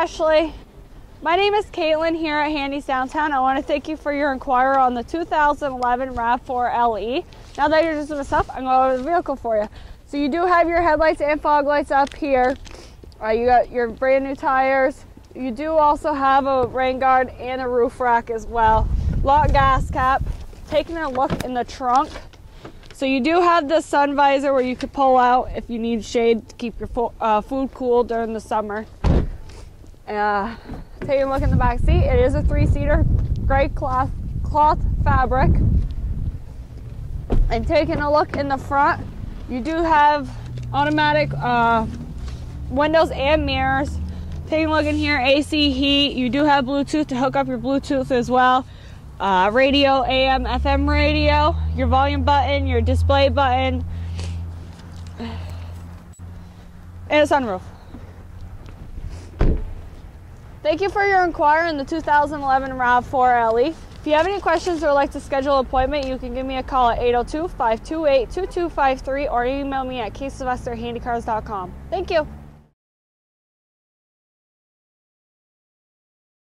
Ashley. My name is Caitlin here at Handy's Downtown. I want to thank you for your inquiry on the 2011 RAV4 LE. Now that you're just stuff, I'm going to over the vehicle for you. So you do have your headlights and fog lights up here. Uh, you got your brand new tires. You do also have a rain guard and a roof rack as well. Lot gas cap. Taking a look in the trunk. So you do have the sun visor where you could pull out if you need shade to keep your fo- uh, food cool during the summer. Uh, taking a look in the back seat, it is a three-seater gray cloth cloth fabric. And taking a look in the front, you do have automatic uh, windows and mirrors. Taking a look in here, AC, heat. You do have Bluetooth to hook up your Bluetooth as well. Uh, radio, AM, FM radio, your volume button, your display button, and a sunroof. Thank you for your inquiry on the 2011 RAV4 LE. If you have any questions or would like to schedule an appointment, you can give me a call at 802 528 2253 or email me at ksylvesterhandycars.com. Thank you.